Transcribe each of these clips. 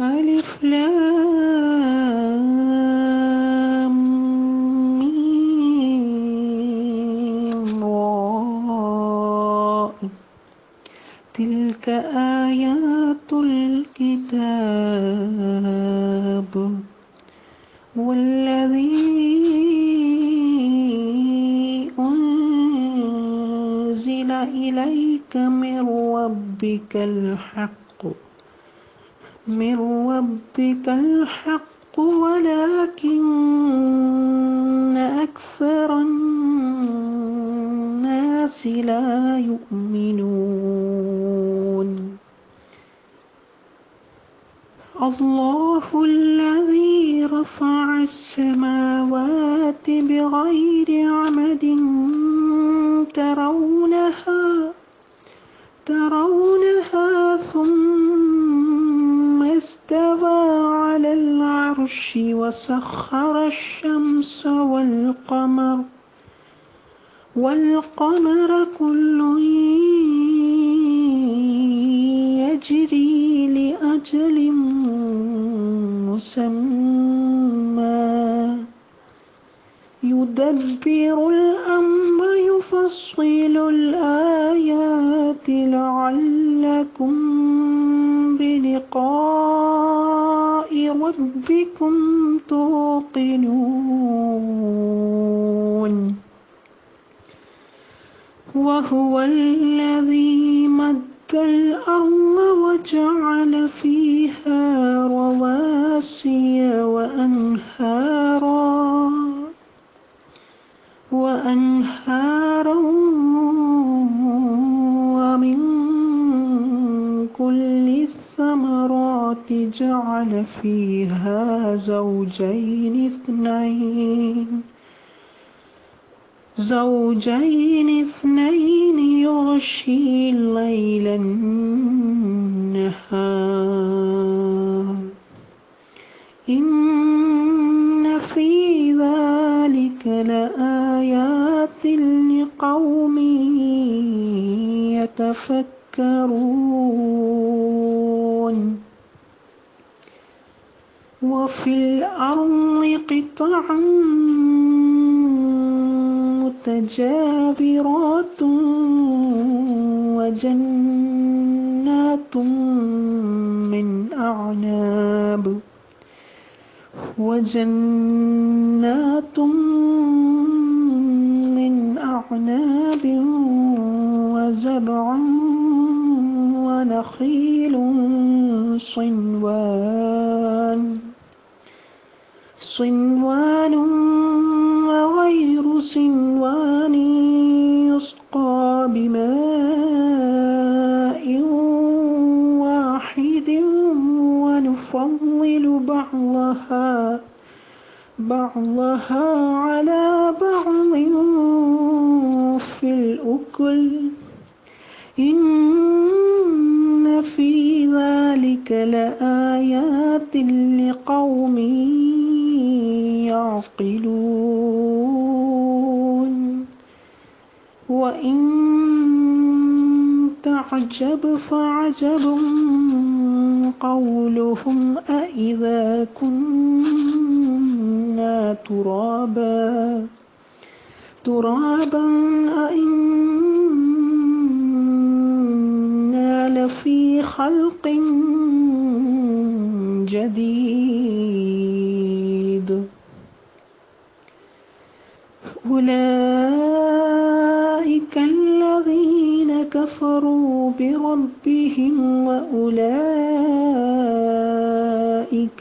ألف لام ميم تلك آيات الكتاب والذي أنزل إليك من ربك الحق. من ربك الحق ولكن أكثر الناس لا يؤمنون. الله الذي رفع السماوات بغير عمد وسخر الشمس والقمر والقمر كل يجري لأجل مسمى. يدبر الأمر يفصل الآيات لعلكم بلقاء. ربكم توقنون. وهو الذي مد الأرض وجعل فيها رواسي وأنهارا جعل فيها زوجين اثنين. زوجين اثنين يغشي الليل النهار وفي الأرض قطع متجابرات وجنات من أعناب وجنات من أعناب وزرع ونخيل صنوان صنوان وغير صنوان يسقى بماء واحد ونفضل بعضها بعضها على بعض في الأكل. إن في ذلك لآيات لقوم يعقلون وإن تعجب فعجب قولهم أإذا كنا ترابا ترابا أإنا لفي خلق جديد. أولئك الذين كفروا بربهم وأولئك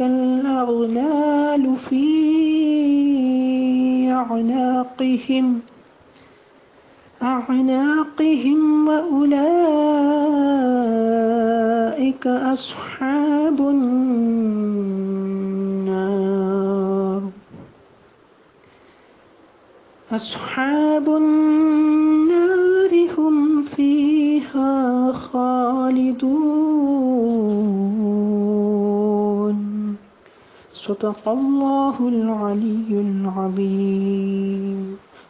الأغلال في أعناقهم. أعناقهم وأولئك أولئك أصحاب النار. أصحاب النار هم فيها خالدون. صدق الله العلي العظيم.